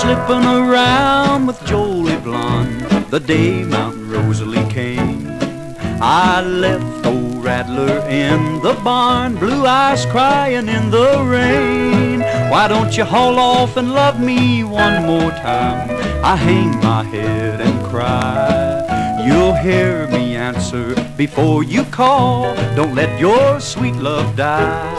slipping around with Jole Blon the day Mount Rosalie came. I left old Rattler in the barn, blue eyes crying in the rain. Why don't you haul off and love me one more time? I hang my head and cry. You'll hear me answer before you call. Don't let your sweet love die.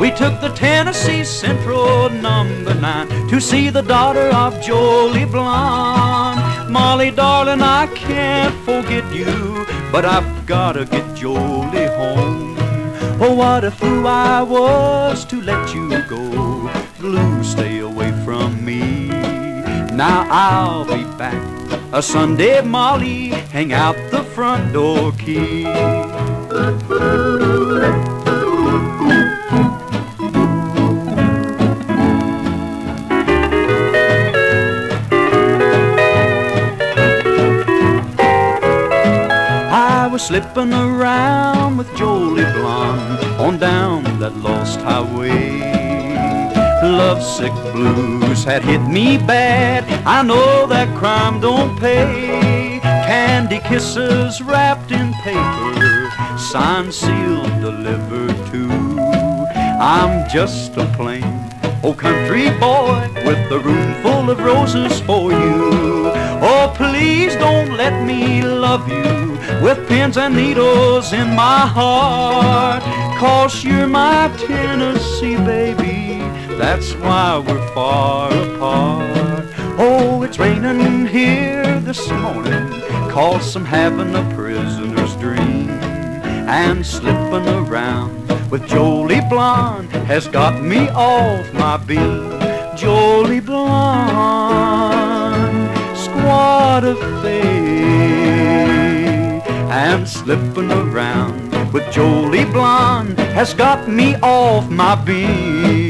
We took the Tennessee Central number nine to see the daughter of Jole Blon. Molly, darling, I can't forget you, but I've gotta get Jolie home. Oh, what a fool I was to let you go. Blue, stay away from me. Now I'll be back a Sunday, Molly, hang out the front door key. Was slipping around with Jole Blon on down that lost highway. Lovesick blues had hit me bad. I know that crime don't pay. Candy kisses wrapped in paper, signed, sealed, delivered to. I'm just a plain old country boy with a room full of roses for you. Please don't let me love you with pins and needles in my heart. Cause you're my Tennessee baby, that's why we're far apart. Oh, it's raining here this morning, cause I'm having a prisoner's dream. And slipping around with Jole Blon has got me off my beat. Jole Blon, And slipping around with Jole Blon has got me off my beam.